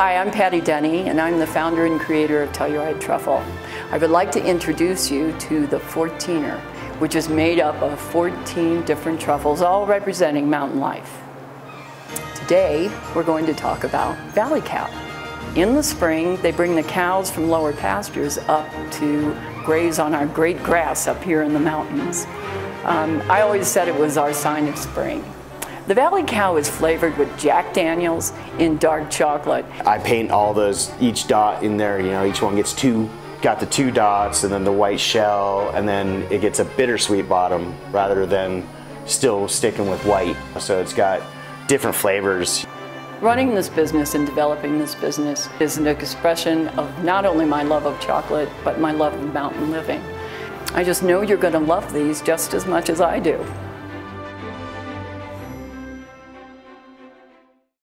Hi, I'm Patty Denny, and I'm the founder and creator of Telluride Truffle. I would like to introduce you to the 14er, which is made up of 14 different truffles, all representing mountain life. Today, we're going to talk about valley cow. In the spring, they bring the cows from lower pastures up to graze on our great grass up here in the mountains. Um, I always said it was our sign of spring. The Valley Cow is flavored with Jack Daniels in dark chocolate. I paint all those, each dot in there, you know, each one gets two, got the two dots and then the white shell and then it gets a bittersweet bottom rather than still sticking with white. So it's got different flavors. Running this business and developing this business is an expression of not only my love of chocolate, but my love of mountain living. I just know you're going to love these just as much as I do.